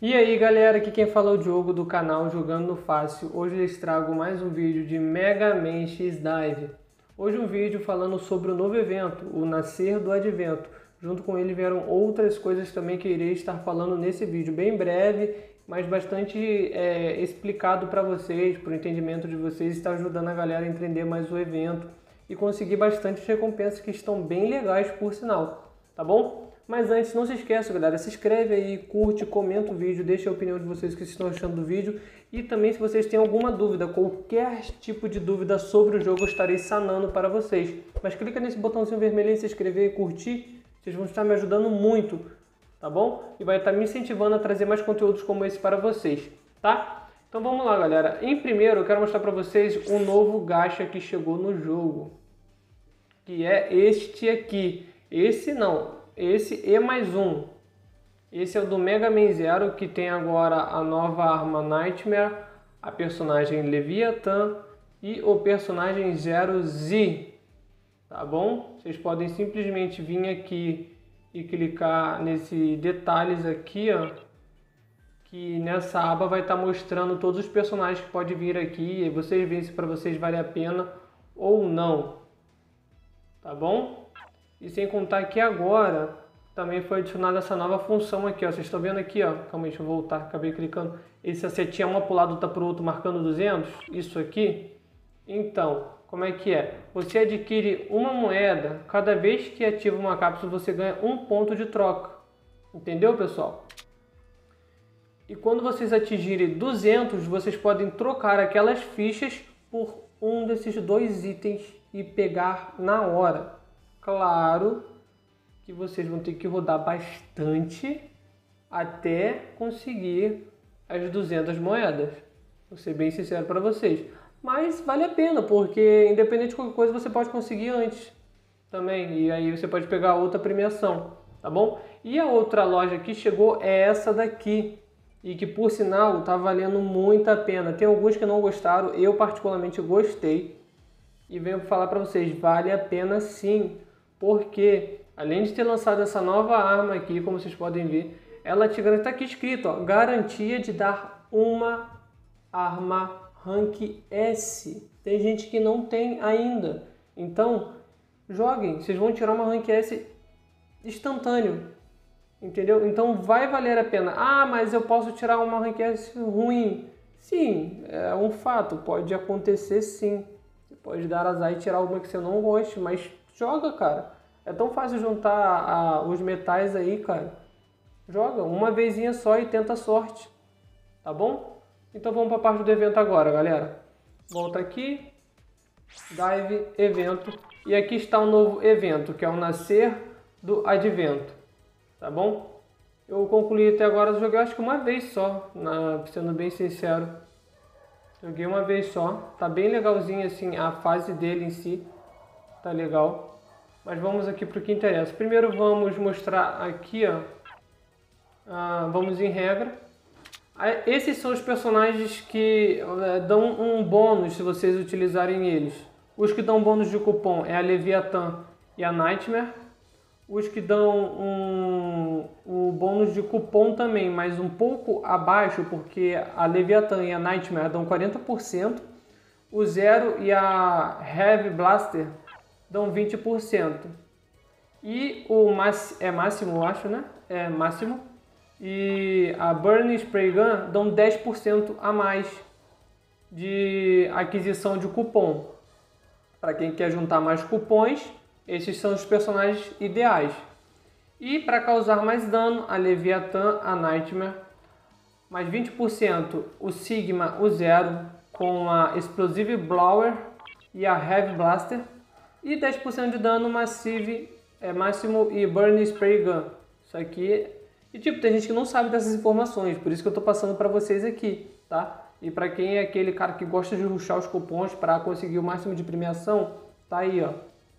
E aí galera, aqui quem fala é o Diogo do canal Jogando no Fácil. Hoje eu lhes trago mais um vídeo de Mega Man X Dive. Hoje um vídeo falando sobre o novo evento, o Nascer do Advento. Junto com ele vieram outras coisas também que irei estar falando nesse vídeo, bem breve, mas bastante é, explicado para vocês, para o entendimento de vocês, está ajudando a galera a entender mais o evento e conseguir bastante recompensas que estão bem legais por sinal, tá bom? Mas antes, não se esqueça, galera, se inscreve aí, curte, comenta o vídeo, deixa a opinião de vocês que estão achando do vídeo. E também, se vocês têm alguma dúvida, qualquer tipo de dúvida sobre o jogo, eu estarei sanando para vocês. Mas clica nesse botãozinho vermelho em se inscrever e curtir, vocês vão estar me ajudando muito, tá bom? E vai estar me incentivando a trazer mais conteúdos como esse para vocês, tá? Então vamos lá, galera. Em primeiro, eu quero mostrar para vocês um novo gacha que chegou no jogo. Que é este aqui. Esse não, esse e mais um. Esse é o do Mega Man Zero, que tem agora a nova arma Nightmare, a personagem Leviathan e o personagem Zero Z. Tá bom? Vocês podem simplesmente vir aqui e clicar nesse detalhes aqui, ó. Que nessa aba vai estar tá mostrando todos os personagens que pode vir aqui e vocês veem se para vocês vale a pena ou não. Tá bom? E sem contar que agora também foi adicionada essa nova função aqui, ó. Vocês estão vendo aqui, ó. Calma aí, deixa eu voltar. Acabei clicando. Esse setinha uma para o lado, outra para o outro, marcando 200. Isso aqui. Então, como é que é? Você adquire uma moeda. Cada vez que ativa uma cápsula, você ganha um ponto de troca. Entendeu, pessoal? E quando vocês atingirem 200, vocês podem trocar aquelas fichas por um desses dois itens e pegar na hora. Claro que vocês vão ter que rodar bastante até conseguir as 200 moedas. Vou ser bem sincero para vocês. Mas vale a pena, porque independente de qualquer coisa você pode conseguir antes também. E aí você pode pegar outra premiação, tá bom? E a outra loja que chegou é essa daqui. E que por sinal tá valendo muito a pena. Tem alguns que não gostaram, eu particularmente gostei. E venho falar para vocês, vale a pena sim porque além de ter lançado essa nova arma aqui, como vocês podem ver, ela te garante, tá aqui escrito, ó, garantia de dar uma arma rank S. Tem gente que não tem ainda. Então, joguem, vocês vão tirar uma rank S instantâneo. Entendeu? Então vai valer a pena. Ah, mas eu posso tirar uma rank S ruim. Sim, é um fato, pode acontecer sim. Você pode dar azar e tirar alguma que você não goste, mas Joga, cara. É tão fácil juntar a, os metais aí, cara. Joga uma vezinha só e tenta a sorte. Tá bom? Então vamos para a parte do evento agora, galera. Volta aqui. Dive, evento. E aqui está um novo evento, que é o Nascer do Advento. Tá bom? Eu concluí até agora, joguei acho que uma vez só, na, sendo bem sincero. Joguei uma vez só. Tá bem legalzinho assim a fase dele em si. Tá legal. Mas vamos aqui para o que interessa. Primeiro vamos mostrar aqui, ó, ah, vamos em regra. Esses são os personagens que é, dão um bônus se vocês utilizarem eles. Os que dão bônus de cupom é a Leviathan e a Nightmare. Os que dão um, um bônus de cupom também, mas um pouco abaixo, porque a Leviathan e a Nightmare dão 40%. O Zero e a Heavy Blaster dão 20%. E o é máximo, eu acho, né? É máximo. E a Burn Spray Gun dão 10% a mais de aquisição de cupom. Para quem quer juntar mais cupons, esses são os personagens ideais. E para causar mais dano, a Leviathan, a Nightmare, mais 20%, o Sigma, o Zero, com a Explosive Blower e a Heavy Blaster, e 10% de dano massive é máximo e burn spray gun. Isso aqui. E tipo, tem gente que não sabe dessas informações, por isso que eu tô passando para vocês aqui, tá? E para quem é aquele cara que gosta de ruxar os cupons para conseguir o máximo de premiação, tá aí, ó.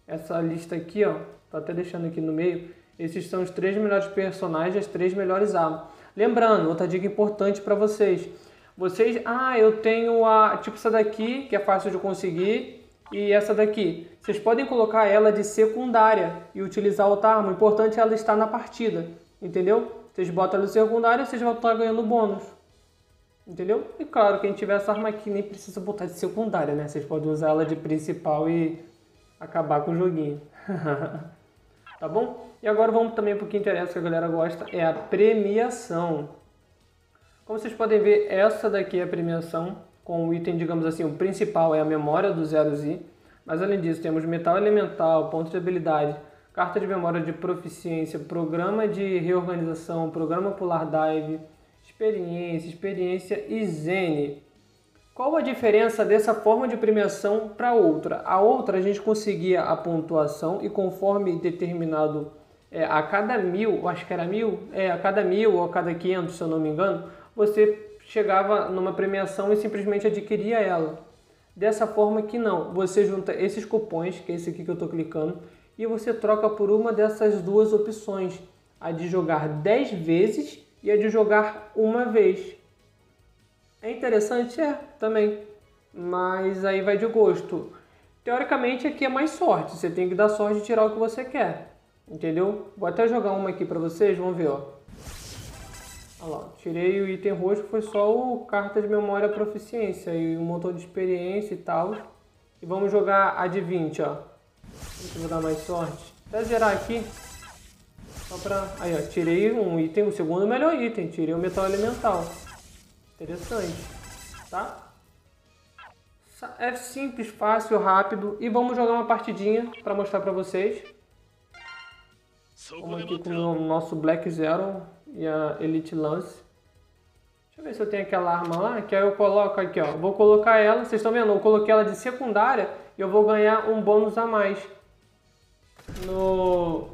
Essa lista aqui, ó, tô até deixando aqui no meio. Esses são os três melhores personagens, as três melhores armas. Lembrando, outra dica importante para vocês. Vocês, ah, eu tenho a, tipo essa daqui, que é fácil de conseguir, e essa daqui. Vocês podem colocar ela de secundária e utilizar outra arma. O importante é ela estar na partida, entendeu? Vocês botam no secundário, vocês vão estar ganhando bônus. Entendeu? E claro, quem tiver essa arma aqui nem precisa botar de secundária, né? Vocês podem usar ela de principal e acabar com o joguinho. tá bom? E agora vamos também para o que interessa, que a galera gosta, é a premiação. Como vocês podem ver, essa daqui é a premiação, com o item, digamos assim, o principal é a memória do Zero Z. Mas além disso, temos metal elemental, ponto de habilidade, carta de memória de proficiência, programa de reorganização, programa Polar Dive, experiência, experiência e Zene. Qual a diferença dessa forma de premiação para outra? A outra a gente conseguia a pontuação e conforme determinado é, a cada mil, acho que era mil, é, a cada mil ou a cada 500, se eu não me engano, você chegava numa premiação e simplesmente adquiria ela. Dessa forma que não, você junta esses cupons, que é esse aqui que eu estou clicando, e você troca por uma dessas duas opções, a de jogar 10 vezes e a de jogar uma vez. É interessante? É, também. Mas aí vai de gosto. Teoricamente aqui é mais sorte, você tem que dar sorte de tirar o que você quer. Entendeu? Vou até jogar uma aqui pra vocês, vamos ver, ó. Olha lá, tirei o item roxo, foi só o carta de memória proficiência e um montão de experiência e tal. E vamos jogar a de 20, ó. Deixa eu dar mais sorte. Até zerar aqui. Só pra... Aí, ó, tirei um item, o segundo melhor item. Tirei o metal elemental. Interessante, tá? É simples, fácil, rápido. E vamos jogar uma partidinha pra mostrar pra vocês. Vamos aqui com o nosso Black Zero e a Elite Lance. Deixa eu ver se eu tenho aquela arma lá, que aí eu coloco aqui, ó. Vou colocar ela, vocês estão vendo? Eu coloquei ela de secundária e eu vou ganhar um bônus a mais. No...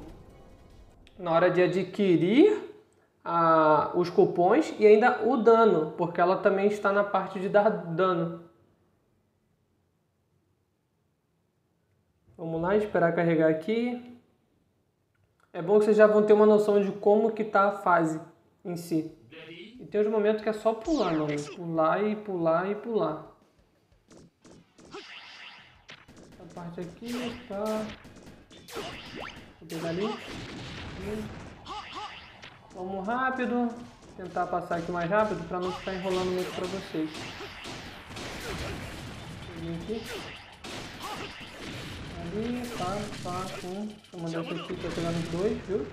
Na hora de adquirir a... os cupons e ainda o dano, porque ela também está na parte de dar dano. Vamos lá, esperar carregar aqui. É bom que vocês já vão ter uma noção de como que tá a fase em si. E tem uns momentos que é só pular, não. Pular e pular e pular. Essa parte aqui tá... Vou pegar ali. Vamos rápido. Tentar passar aqui mais rápido para não ficar enrolando muito para vocês. Aqui ali, pá, pá, um. Eu mandar esse aqui pra pegar nos dois, viu?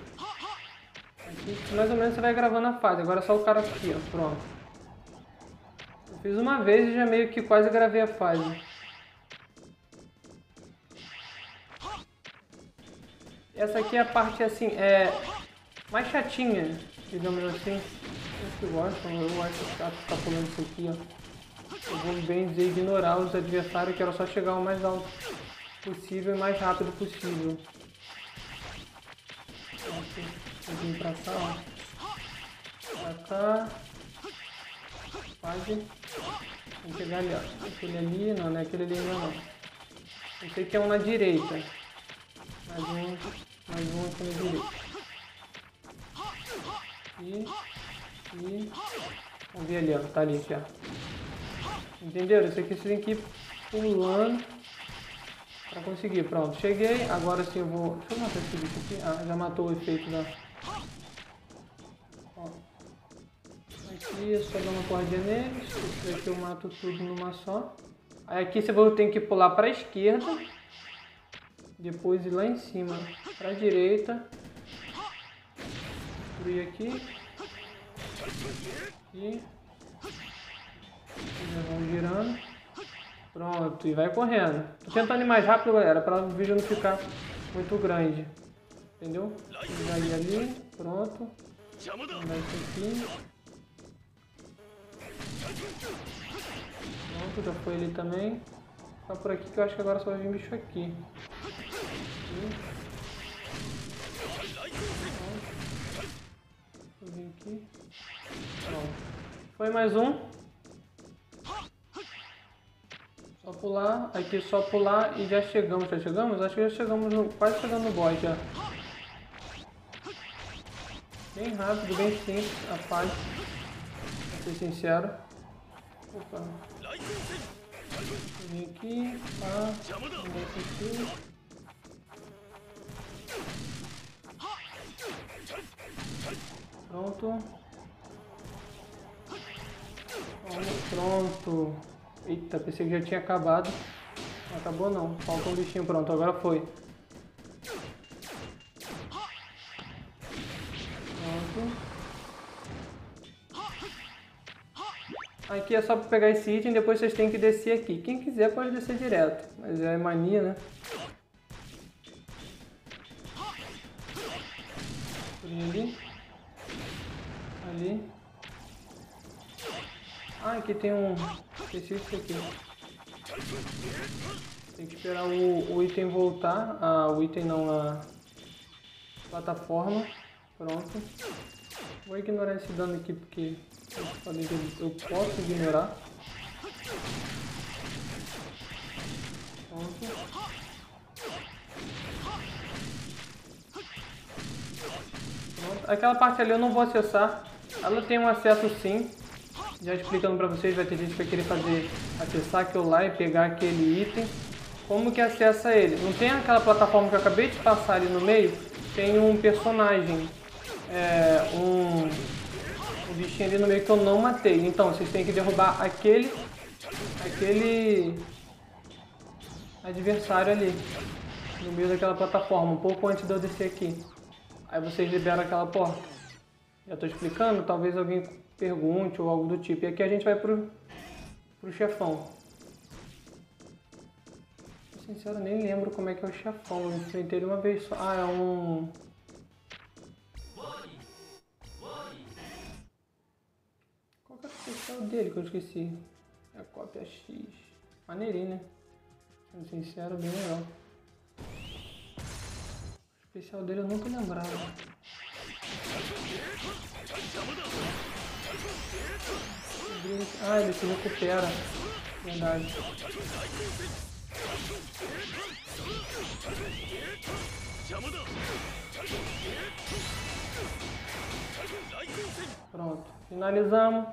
Aqui, mais ou menos você vai gravando a fase. Agora é só o cara aqui, ó. Pronto. Eu fiz uma vez e já meio que quase gravei a fase. Essa aqui é a parte, assim, é... Mais chatinha, digamos assim. Vocês que gostam, eu acho chato ficar pulando isso aqui, ó. Eu vou bem dizer ignorar os adversários, quero só chegar o mais alto possível e mais rápido possível. Vou vir pra cá, ó. Pra cá. Quase. Vamos pegar ali, ó. Aquele ali, não, não é aquele ali ainda não. Esse aqui é um na direita. Mais um, mais um aqui na direita. E, e... Vamos ver ali, ó. Tá ali já. Entenderam? Esse aqui você tem que ir pulando. Pra conseguir, pronto. Cheguei, agora sim eu vou... Deixa eu matar esse bicho aqui. Ah, já matou o efeito da... Ó. Aqui só dar uma corridinha neles. Esse daqui eu mato tudo numa só. Aí aqui você ter que pular pra esquerda. Depois ir lá em cima pra direita. Destruir aqui. E... Eles vão girando. Pronto, e vai correndo. Tô tentando ir mais rápido, galera, para o vídeo não ficar muito grande. Entendeu? Ele ali, pronto. Isso aqui. Pronto, já foi ele também. Tá por aqui que eu acho que agora só vai vir bicho aqui. aqui. Aqui. Pronto. Foi mais um. Só pular, aqui só pular e já chegamos. Já chegamos? Acho que já chegamos, no, quase chegando no boss já. Bem rápido, bem simples a fase. Pra ser sincero. Opa. Vem aqui, pá. Vamos aqui. Pronto. Pronto. Eita, pensei que já tinha acabado. Não acabou não. Falta um bichinho. Pronto, agora foi. Pronto. Aqui é só para pegar esse item, depois vocês têm que descer aqui. Quem quiser pode descer direto, mas é mania, né? Ali. Ali. Ah, aqui tem um... Esqueci isso aqui. Tem que esperar o, o item voltar. Ah, o item não, a plataforma. Pronto. Vou ignorar esse dano aqui porque eu posso ignorar. Pronto. Pronto. Aquela parte ali eu não vou acessar. Ela tem um acesso sim. Já explicando pra vocês, vai ter gente que vai querer fazer, acessar aquilo lá e pegar aquele item. Como que acessa ele? Não tem aquela plataforma que eu acabei de passar ali no meio? Tem um personagem, é, um, um bichinho ali no meio que eu não matei. Então, vocês têm que derrubar aquele, aquele adversário ali, no meio daquela plataforma, um pouco antes de eu descer aqui. Aí vocês liberam aquela porta. Já estou explicando, talvez alguém pergunte ou algo do tipo. E aqui a gente vai pro, pro chefão. Sincero, nem lembro como é que é o chefão. Eu enfrentei ele uma vez só. Ah, é um... Qual que é o especial dele que eu esqueci? É a cópia X. Maneirinho, né? Sendo sincero, bem legal. O especial dele eu nunca lembrava. Ah, ele se recupera. Verdade. Pronto, finalizamos.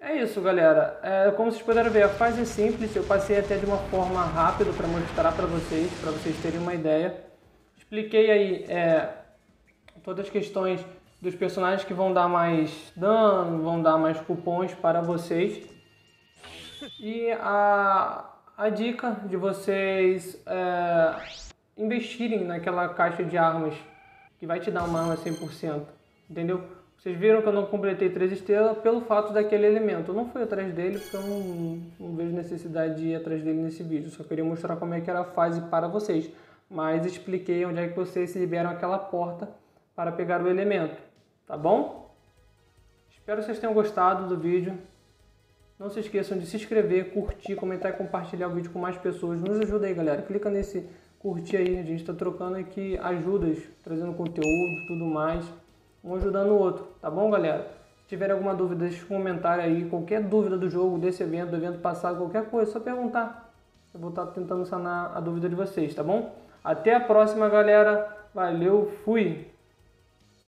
É isso, galera. É, como vocês puderam ver, a fase é simples. Eu passei até de uma forma rápida para mostrar para vocês, para vocês terem uma ideia. Expliquei aí é, todas as questões dos personagens que vão dar mais dano, vão dar mais cupons para vocês. E a, a dica de vocês é, investirem naquela caixa de armas que vai te dar uma arma 100%, entendeu? Vocês viram que eu não completei três estrelas pelo fato daquele elemento. Eu não fui atrás dele porque eu não, não vejo necessidade de ir atrás dele nesse vídeo. Só queria mostrar como é que era a fase para vocês. Mas expliquei onde é que vocês liberam aquela porta para pegar o elemento tá bom? Espero que vocês tenham gostado do vídeo. Não se esqueçam de se inscrever, curtir, comentar e compartilhar o vídeo com mais pessoas. Nos ajuda aí, galera. Clica nesse curtir aí. A gente está trocando aqui ajudas, trazendo conteúdo, tudo mais. Um ajudando o outro, tá bom, galera? Se tiver alguma dúvida, deixa um comentário aí. Qualquer dúvida do jogo, desse evento, do evento passado, qualquer coisa, é só perguntar. Eu vou estar tentando sanar a dúvida de vocês, tá bom? Até a próxima, galera. Valeu, fui!